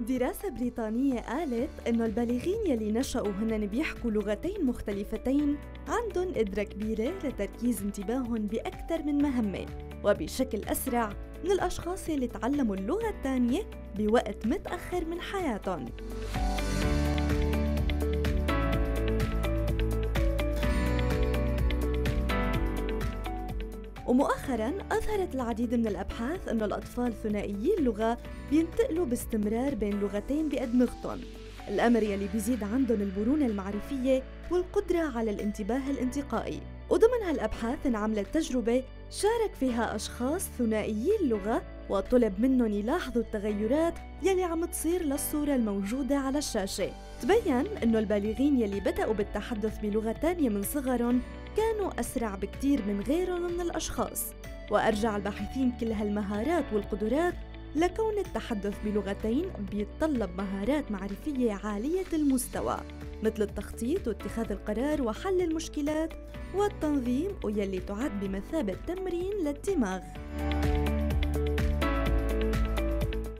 دراسة بريطانية قالت إنه البالغين يلي نشأوا هن بيحكوا لغتين مختلفتين عندهم قدرة كبيرة لتركيز انتباههم بأكثر من مهمة وبشكل أسرع من الأشخاص يلي تعلموا اللغة الثانية بوقت متأخر من حياتهم. ومؤخرا أظهرت العديد من الأبحاث أن الأطفال ثنائيي اللغة بينتقلوا باستمرار بين لغتين بأدمغتهم الأمر يلي بيزيد عندهم المرونة المعرفية والقدرة على الانتباه الانتقائي. وضمن هالأبحاث انعملت تجربة شارك فيها أشخاص ثنائيي اللغة وطلب منهم يلاحظوا التغيرات يلي عم تصير للصورة الموجودة على الشاشة. تبين أنه البالغين يلي بدأوا بالتحدث بلغة تانية من صغرهم كانوا أسرع بكتير من غيرهم من الأشخاص. وأرجع الباحثين كل هالمهارات والقدرات لكون التحدث بلغتين بيتطلب مهارات معرفية عالية المستوى مثل التخطيط واتخاذ القرار وحل المشكلات والتنظيم ويلي تعد بمثابة تمرين للدماغ.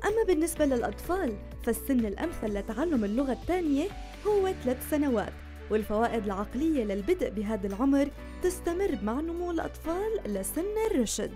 أما بالنسبة للأطفال فالسن الأمثل لتعلم اللغة الثانية هو ثلاث سنوات والفوائد العقلية للبدء بهذا العمر تستمر مع نمو الأطفال لسن الرشد.